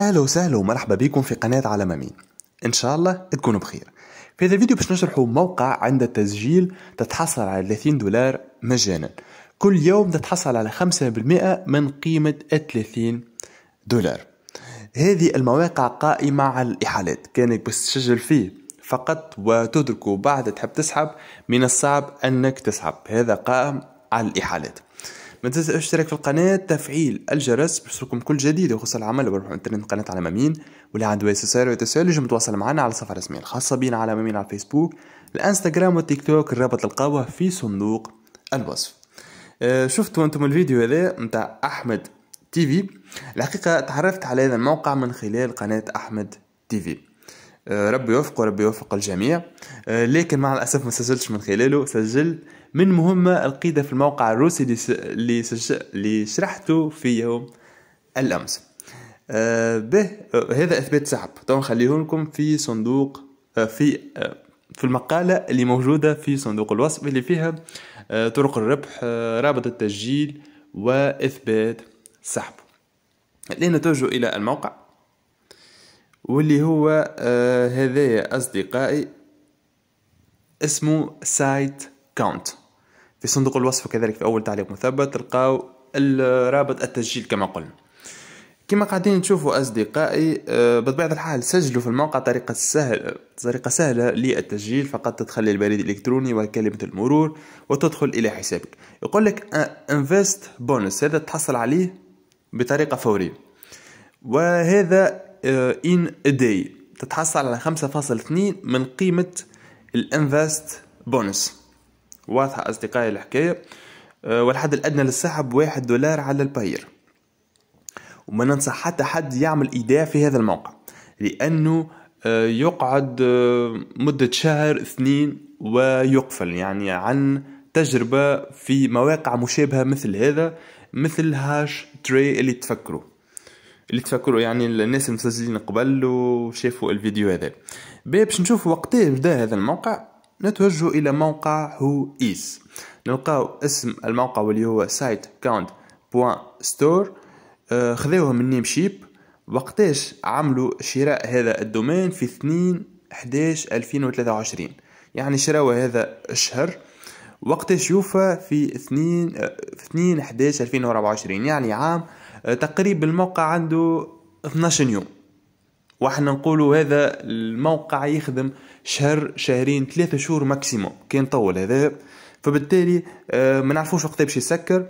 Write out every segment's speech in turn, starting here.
أهلا وسهلا ومرحبا بكم في قناة عالم امين إن شاء الله تكونوا بخير. في هذا الفيديو باش نشرحوا موقع عند التسجيل تتحصل على 30 دولار مجانا. كل يوم تتحصل على 5% من قيمة 30 دولار. هذه المواقع قائمة على الإحالات. كانك بس تسجل فيه فقط وتدرك بعد تحب تسحب من الصعب أنك تسحب. هذا قائم على الإحالات. ما تنسى اشتراك في القناة تفعيل الجرس باش كل جديد يخص العمل وربح انترنت قناة علاء مين واللي عنده استفسار وتساؤل يجب يتواصل معنا على الصفحة الرسمية الخاصة بنا علاء مين على الفيسبوك الإنستغرام والتيك توك الرابط تلقاوه في صندوق الوصف. أه شفتوا أنتم الفيديو هذا متاع أحمد تي في؟ الحقيقة تعرفت على هذا الموقع من خلال قناة أحمد تي في. ربي يوفق وربي يوفق الجميع. أه لكن مع الأسف ما سجلتش من خلاله سجلت من مهمة القيدة في الموقع الروسي اللي. اللي شرحته في يوم الأمس. آه به آه هذا إثبات سحب. تو نخليه لكم في صندوق آه في آه في المقالة اللي موجودة في صندوق الوصف اللي فيها آه طرق الربح آه رابط التسجيل وإثبات سحب. الآن نتوجه إلى الموقع. واللي هو آه هذايا أصدقائي اسمه Sitecount. في صندوق الوصف كذلك في أول تعليق مثبت تلقاو رابط التسجيل كما قلنا. كما قاعدين تشوفوا أصدقائي بطبيعة الحال سجلوا في الموقع طريقة سهلة طريقة سهلة للتسجيل. فقط تدخل البريد الإلكتروني وكلمة المرور وتدخل إلى حسابك. يقول لك invest bonus هذا تحصل عليه بطريقة فورية. وهذا un day تتحصل على 5.2 من قيمة ال invest bonus. واضحة أصدقائي الحكاية. أه والحد الأدنى للسحب واحد دولار على Payeer. وما ننصح حتى حد يعمل إيداع في هذا الموقع لأنه أه يقعد مدة شهر اثنين ويقفل يعني عن تجربة في مواقع مشابهة مثل هذا مثل Hash Tree اللي تفكروا. اللي تفكروا يعني الناس المسجلين قبل وشافوا الفيديو هذا. باش نشوفوا وقتاش بدا هذا الموقع نتوجه إلى موقع Whois. نلقاو اسم الموقع واللي هو Sitecount point store خذوه من Namecheap. وقتاش عملوا شراء هذا ال domaine في 2 11 2023 يعني شراوه هذا الشهر. وقتاش يوفى في 2 في 2 11 2024 يعني عام تقريبا الموقع عنده 12 يوم. وإحنا نقولوا هذا الموقع يخدم شهر شهرين ثلاثة شهور ماكسيموم كان طول هذا. فبالتالي آه ما نعرفوش وقت باش يسكر.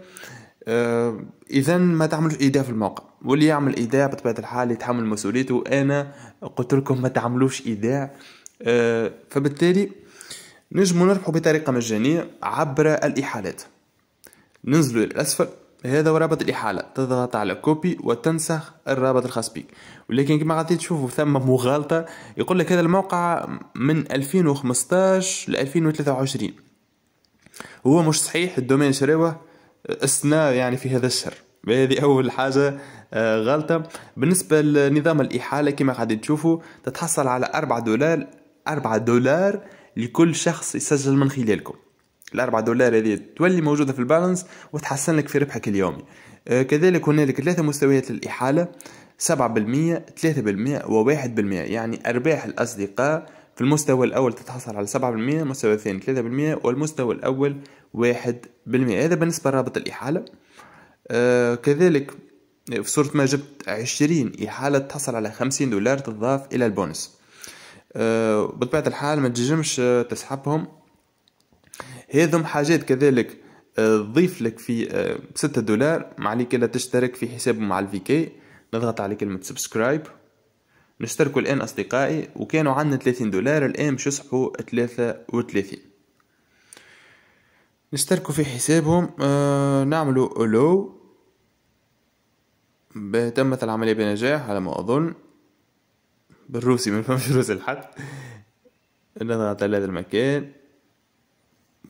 آه اذا ما تعملوش إيداع في الموقع. واللي يعمل إيداع بطبيعة الحال يتحمل مسؤوليته. أنا قلت لكم ما تعملوش إيداع. آه فبالتالي نجموا نربحوا بطريقة مجانية عبر الاحالات ننزلوا إلى الأسفل. هذا هو رابط الإحالة. تضغط على copy وتنسخ الرابط الخاص بك. ولكن كما غادي تشوفوا ثم مغالطة يقول لك هذا الموقع من 2015 ل 2023 هو مش صحيح ال domaine شراوه السنة يعني في هذا الشهر هذه أول حاجة غلطة بالنسبة لنظام الإحالة كما غادي تشوفوا تتحصل على 4 دولار 4 دولار لكل شخص يسجل من خلالكم. الأربعة دولار هذه تولي موجودة في البالانس وتحسن لك في ربحك اليومي. آه كذلك هنالك ثلاثة مستويات للإحالة سبعة بالمية ثلاثة بالمية وواحد بالمية. يعني أرباح الأصدقاء في المستوى الأول تتحصل على سبعة بالمية المستوى الثاني ثلاثة بالمية والمستوى الأول واحد بالمية. هذا بالنسبة لرابط الإحالة. آه كذلك في صورة ما جبت عشرين إحالة تحصل على خمسين دولار تضاف إلى البونس. آه بطبيعة الحال ما تنجمش تسحبهم. هذم حاجات كذلك تضيف لك في ستة دولار ما عليك إلا تشترك في حساب مع ال VK نضغط على كلمة subscribe نشتركوا الآن أصدقائي وكانوا عندنا 30 دولار الآن باش يصبحوا 33 نشتركوا في حسابهم آه نعملوا أولو. تمت العملية بنجاح على ما أظن. بالروسي ما نفهمش روسي الحد نضغط على هذا المكان.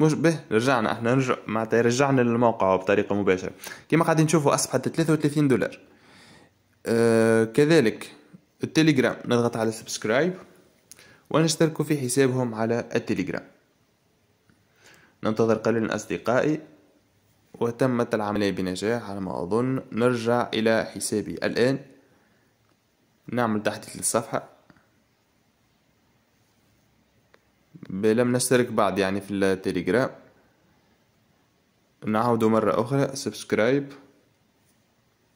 مش به رجعنا إحنا نرجع معناتها رجعنا للموقع بطريقة مباشرة. كما قاعدين نشوفوا أصبحت 33 دولار. آه كذلك التليجرام نضغط على سبسكرايب ونشتركوا في حسابهم على التليجرام. ننتظر قليلا أصدقائي وتمت العملية بنجاح على ما أظن. نرجع إلى حسابي. الآن نعمل تحديث للصفحة. لم نشترك بعد يعني في التليجرام. نعودوا مرة أخرى. سبسكرايب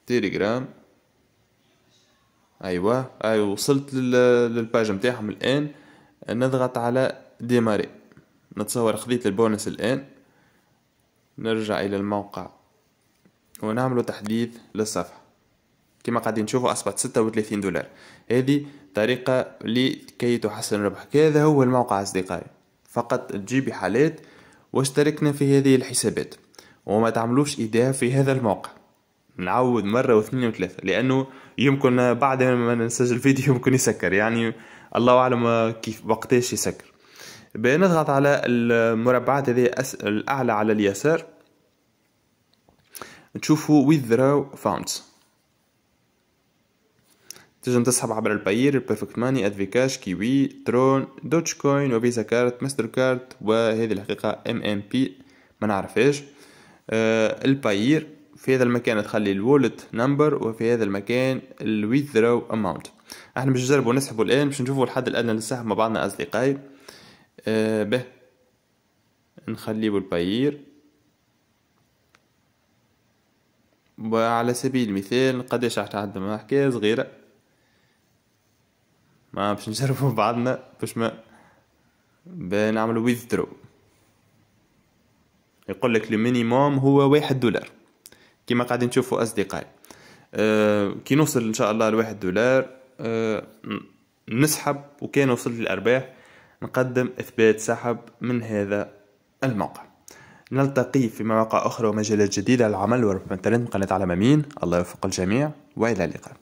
تليجرام أيوة. أيوة وصلت لل page متاعهم الآن. نضغط على démarrer نتصور خذيت البونس الآن. نرجع إلى الموقع. ونعمل تحديث للصفحة. كما قاعدين نشوفوا ستة وثلاثين دولار. هذه طريقة لكي تحسن ربحك. هذا هو الموقع أصدقائي. فقط تجيب إحالات واشتركنا في هذه الحسابات. وما تعملوش إيداع في هذا الموقع. نعود مرة واثنين وثلاثة لأنه يمكن بعد ما نسجل فيديو يمكن يسكر. يعني الله أعلم كيف وقتاش يسكر. بنضغط على المربعات هذه الأعلى على اليسار. تشوفوا withdraw funds. تنجم تسحب عبر Payeer ال Perfect Money AdvCash Qiwi Tron Dogecoin و Visa Card MasterCard وهذه الحقيقة إم إم بي ما نعرفهاش آه ال Payeer في هذا المكان تخلي ال wallet number وفي هذا المكان ال withdraw amount. إحنا باش نجربوا نسحبوا الآن باش نشوفوا الحد الأدنى للسحب مع بعضنا أصدقائي. آه به. نخليه ال Payeer وعلى سبيل المثال قداش راح تعدى حكاية صغيرة. ما باش نجربوا بعضنا باش ما بنعملوا ويذرو يقول لك المينيموم هو واحد دولار. كما قاعدين نشوفوا أصدقائي. أه كي نوصل إن شاء الله لواحد دولار أه نسحب وكان وصلت للأرباح نقدم إثبات سحب من هذا الموقع. نلتقي في مواقع أخرى ومجالات جديدة. للعمل وربما قناه على مين. الله يوفق الجميع. وإلى اللقاء.